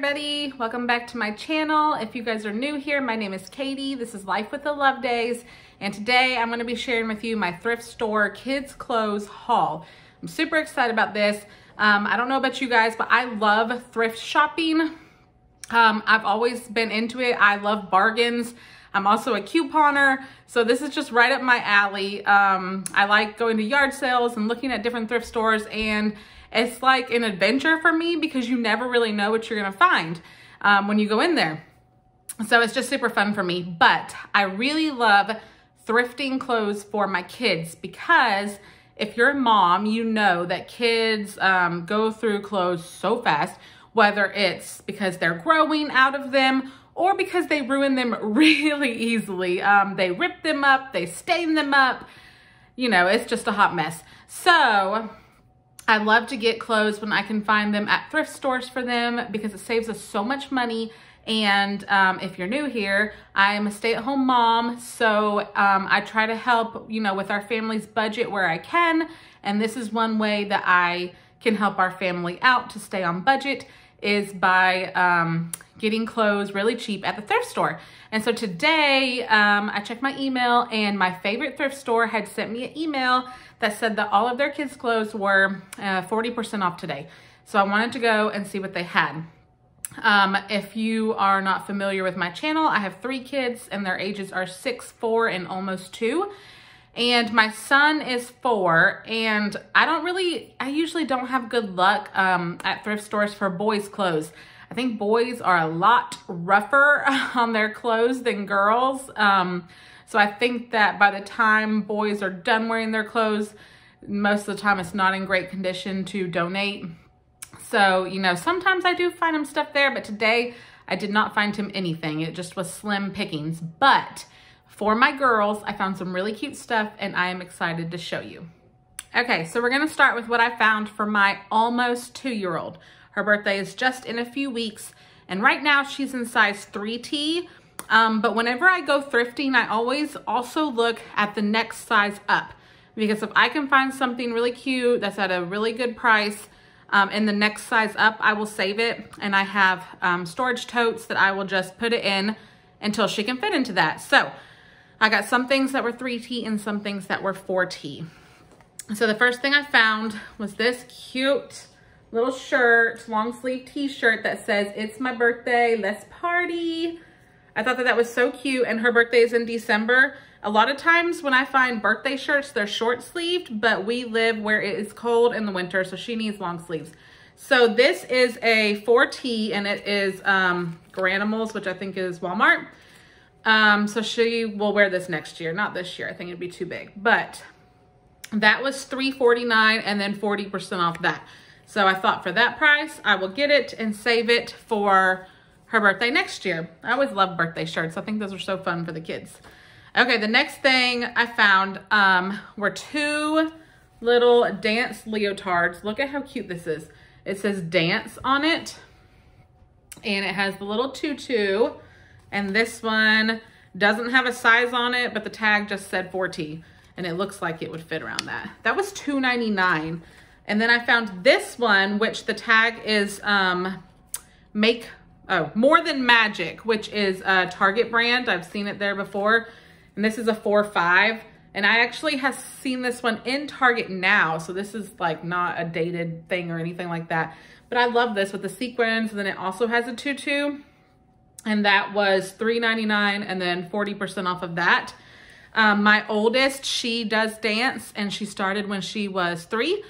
everybody, welcome back to my channel. If you guys are new here, my name is Katie. This is Life with the Lovedays. And today I'm gonna be sharing with you my thrift store kids clothes haul. I'm super excited about this. Um, I don't know about you guys, but I love thrift shopping. Um, I've always been into it. I love bargains. I'm also a couponer, so this is just right up my alley. Um, I like going to yard sales and looking at different thrift stores and it's like an adventure for me because you never really know what you're gonna find um, when you go in there. So it's just super fun for me. But I really love thrifting clothes for my kids because if you're a mom, you know that kids um, go through clothes so fast, whether it's because they're growing out of them or because they ruin them really easily. Um, they rip them up, they stain them up, you know, it's just a hot mess. So I love to get clothes when I can find them at thrift stores for them because it saves us so much money. And um, if you're new here, I'm a stay-at-home mom, so um, I try to help, you know, with our family's budget where I can. And this is one way that I can help our family out to stay on budget is by um, getting clothes really cheap at the thrift store. And so today um, I checked my email and my favorite thrift store had sent me an email that said that all of their kids' clothes were 40% uh, off today. So I wanted to go and see what they had. Um, if you are not familiar with my channel, I have three kids and their ages are six, four, and almost two. And my son is four and I don't really, I usually don't have good luck um, at thrift stores for boys clothes. I think boys are a lot rougher on their clothes than girls. Um, so I think that by the time boys are done wearing their clothes, most of the time it's not in great condition to donate. So, you know, sometimes I do find him stuff there, but today I did not find him anything. It just was slim pickings. But for my girls, I found some really cute stuff and I am excited to show you. Okay, so we're gonna start with what I found for my almost two-year-old. Her birthday is just in a few weeks, and right now she's in size 3T, um, but whenever I go thrifting, I always also look at the next size up because if I can find something really cute that's at a really good price um, in the next size up, I will save it. And I have um, storage totes that I will just put it in until she can fit into that. So I got some things that were 3T and some things that were 4T. So the first thing I found was this cute little shirt, long sleeve t-shirt that says, it's my birthday, let's party. I thought that that was so cute and her birthday is in December. A lot of times when I find birthday shirts, they're short sleeved, but we live where it is cold in the winter, so she needs long sleeves. So this is a 4T and it is um, Garanimals, which I think is Walmart. Um, so she will wear this next year, not this year. I think it'd be too big, but that was $3.49 and then 40% off that. So I thought for that price, I will get it and save it for her birthday next year. I always love birthday shirts. I think those are so fun for the kids. Okay, the next thing I found um, were two little dance leotards. Look at how cute this is. It says dance on it. And it has the little tutu. And this one doesn't have a size on it, but the tag just said 4T. And it looks like it would fit around that. That was $2.99. And then I found this one, which the tag is um, make oh, More Than Magic, which is a Target brand. I've seen it there before. And this is a 4-5. And I actually have seen this one in Target now. So this is like not a dated thing or anything like that. But I love this with the sequins. And then it also has a tutu. And that was $3.99 and then 40% off of that. Um, my oldest, she does dance and she started when she was three.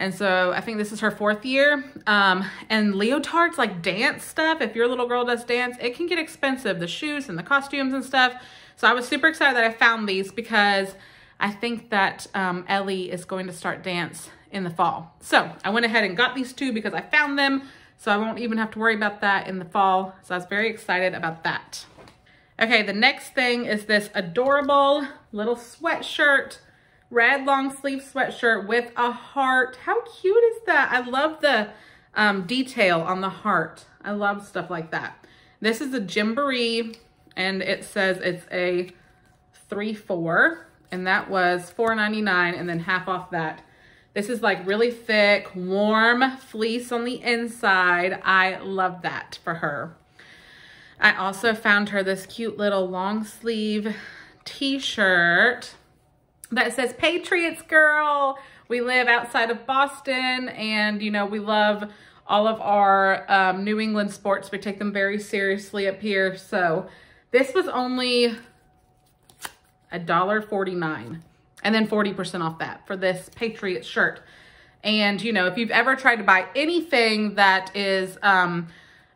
And so I think this is her fourth year. Um, and leotards, like dance stuff, if your little girl does dance, it can get expensive, the shoes and the costumes and stuff. So I was super excited that I found these because I think that um, Ellie is going to start dance in the fall. So I went ahead and got these two because I found them. So I won't even have to worry about that in the fall. So I was very excited about that. Okay, the next thing is this adorable little sweatshirt red long sleeve sweatshirt with a heart. How cute is that? I love the um, detail on the heart. I love stuff like that. This is a Gymboree and it says it's a 3-4 and that was $4.99 and then half off that. This is like really thick, warm fleece on the inside. I love that for her. I also found her this cute little long sleeve t-shirt that says Patriots Girl. We live outside of Boston and, you know, we love all of our um, New England sports. We take them very seriously up here. So this was only a dollar forty-nine, and then 40% off that for this Patriots shirt. And, you know, if you've ever tried to buy anything that is um,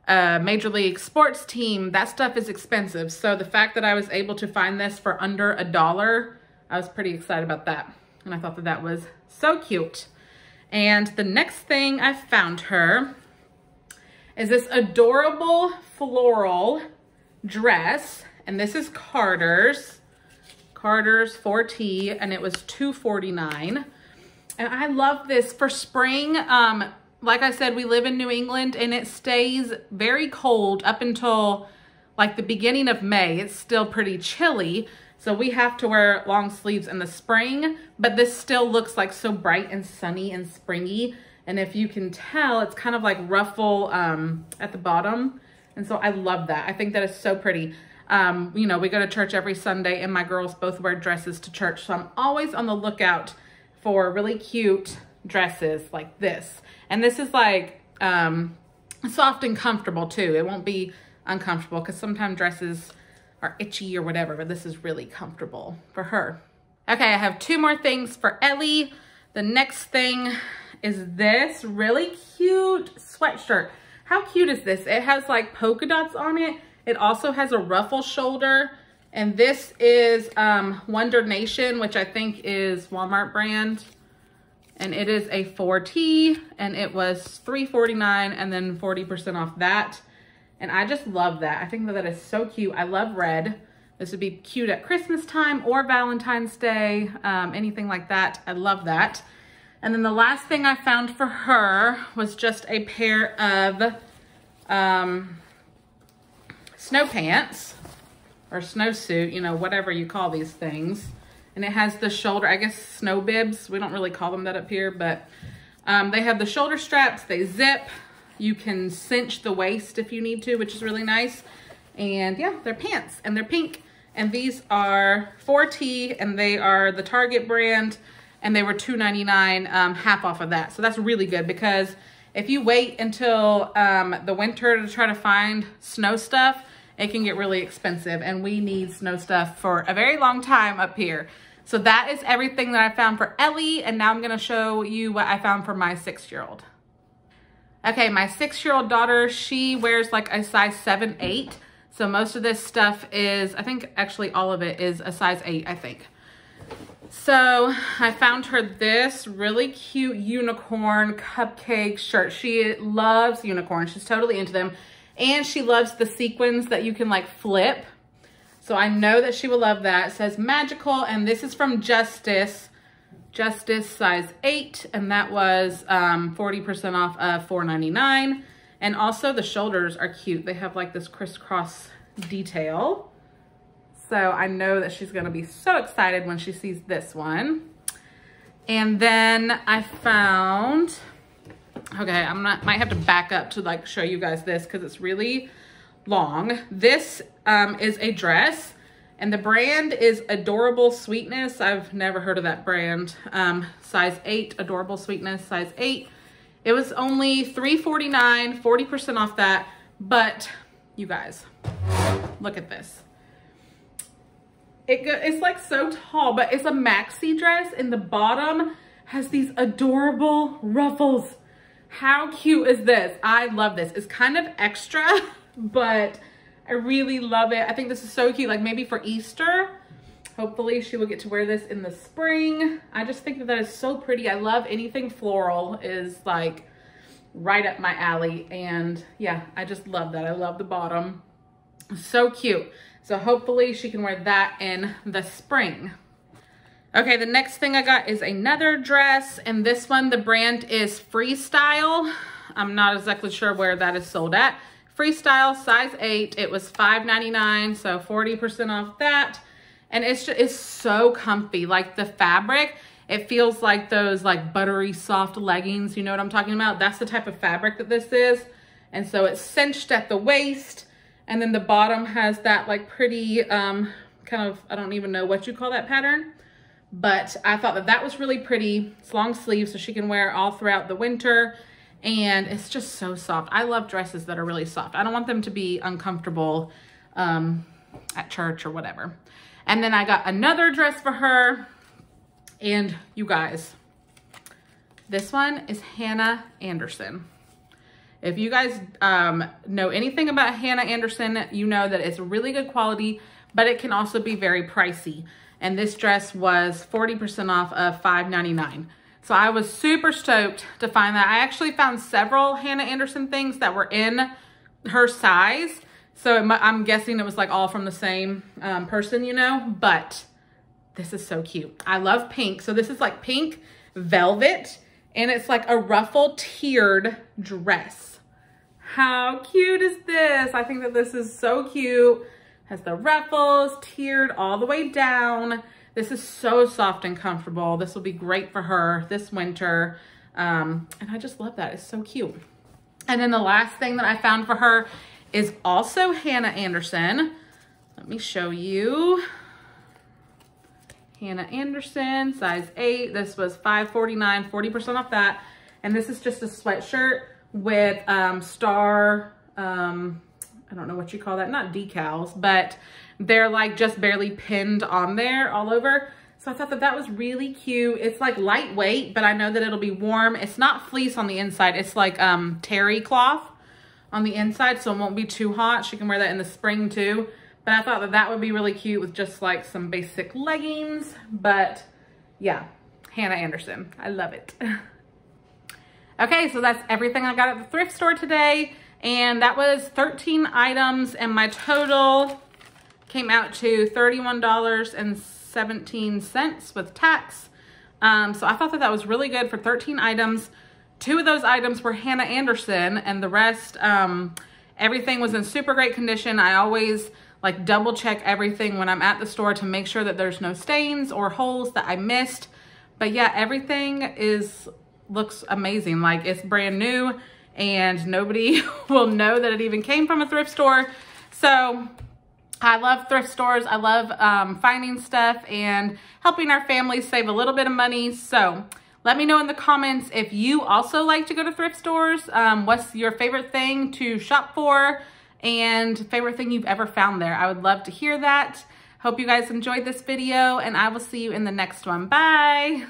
a Major League sports team, that stuff is expensive. So the fact that I was able to find this for under a dollar, I was pretty excited about that. And I thought that that was so cute. And the next thing I found her is this adorable floral dress. And this is Carter's. Carter's 4T and it was $2.49. And I love this for spring. Um, like I said, we live in New England and it stays very cold up until like the beginning of May. It's still pretty chilly. So we have to wear long sleeves in the spring, but this still looks like so bright and sunny and springy. And if you can tell, it's kind of like ruffle um, at the bottom. And so I love that. I think that is so pretty. Um, you know, we go to church every Sunday and my girls both wear dresses to church. So I'm always on the lookout for really cute dresses like this. And this is like um, soft and comfortable too. It won't be uncomfortable because sometimes dresses are itchy or whatever, but this is really comfortable for her. Okay, I have two more things for Ellie. The next thing is this really cute sweatshirt. How cute is this? It has like polka dots on it. It also has a ruffle shoulder. And this is um, Wonder Nation, which I think is Walmart brand. And it is a 4T and it was $3.49 and then 40% off that. And I just love that. I think that that is so cute. I love red. This would be cute at Christmas time or Valentine's Day, um, anything like that. I love that. And then the last thing I found for her was just a pair of um, snow pants or snowsuit, you know, whatever you call these things. And it has the shoulder, I guess snow bibs. We don't really call them that up here, but um, they have the shoulder straps, they zip, you can cinch the waist if you need to, which is really nice. And yeah, they're pants and they're pink. And these are 4T and they are the Target brand and they were $2.99, um, half off of that. So that's really good because if you wait until um, the winter to try to find snow stuff, it can get really expensive and we need snow stuff for a very long time up here. So that is everything that I found for Ellie and now I'm gonna show you what I found for my six-year-old. Okay, my six-year-old daughter, she wears like a size seven, eight. So most of this stuff is, I think actually all of it is a size eight, I think. So I found her this really cute unicorn cupcake shirt. She loves unicorns. She's totally into them. And she loves the sequins that you can like flip. So I know that she will love that. It says magical and this is from Justice. Justice size 8, and that was 40% um, off of $4.99. And also the shoulders are cute. They have like this crisscross detail. So I know that she's gonna be so excited when she sees this one. And then I found, okay, I'm not, might have to back up to like show you guys this because it's really long. This um, is a dress and the brand is Adorable Sweetness. I've never heard of that brand. Um, size 8, Adorable Sweetness, size 8. It was only $3.49, 40% off that. But you guys, look at this. It, it's like so tall, but it's a maxi dress and the bottom has these adorable ruffles. How cute is this? I love this. It's kind of extra, but I really love it. I think this is so cute, like maybe for Easter. Hopefully she will get to wear this in the spring. I just think that that is so pretty. I love anything floral is like right up my alley. And yeah, I just love that. I love the bottom. So cute. So hopefully she can wear that in the spring. Okay, the next thing I got is another dress. And this one, the brand is Freestyle. I'm not exactly sure where that is sold at. Freestyle size 8. It was $5.99, so 40% off that. And it's just, it's so comfy. Like the fabric It feels like those like buttery soft leggings. You know what I'm talking about? That's the type of fabric that this is. And so it's cinched at the waist. And then the bottom has that like pretty um, kind of, I don't even know what you call that pattern. But I thought that that was really pretty. It's long sleeves so she can wear all throughout the winter. And it's just so soft. I love dresses that are really soft. I don't want them to be uncomfortable um, at church or whatever. And then I got another dress for her. And you guys, this one is Hanna Andersson. If you guys um, know anything about Hanna Andersson, you know that it's really good quality, but it can also be very pricey. And this dress was 40% off of $5.99. So I was super stoked to find that. I actually found several Hanna Andersson things that were in her size. So I'm guessing it was like all from the same um, person, you know, but this is so cute. I love pink. So this is like pink velvet and it's like a ruffle tiered dress. How cute is this? I think that this is so cute. Has the ruffles tiered all the way down. This is so soft and comfortable. This will be great for her this winter. Um, and I just love that. It's so cute. And then the last thing that I found for her is also Hanna Andersson. Let me show you. Hanna Andersson, size 8. This was $5.49, 40% off that. And this is just a sweatshirt with um, star, um, I don't know what you call that, not decals, but they're like just barely pinned on there all over. So I thought that that was really cute. It's like lightweight, but I know that it'll be warm. It's not fleece on the inside. It's like um, terry cloth on the inside so it won't be too hot. She can wear that in the spring too. But I thought that that would be really cute with just like some basic leggings. But yeah, Hanna Andersson. I love it. okay, so that's everything I got at the thrift store today. And that was 13 items and my total came out to $31.17 with tax. Um, so I thought that that was really good for 13 items. Two of those items were Hanna Andersson and the rest, um, everything was in super great condition. I always like double check everything when I'm at the store to make sure that there's no stains or holes that I missed. But yeah, everything is looks amazing. Like it's brand new and nobody will know that it even came from a thrift store. So I love thrift stores. I love um, finding stuff and helping our families save a little bit of money. So let me know in the comments if you also like to go to thrift stores. Um, what's your favorite thing to shop for and favorite thing you've ever found there? I would love to hear that. Hope you guys enjoyed this video and I will see you in the next one. Bye.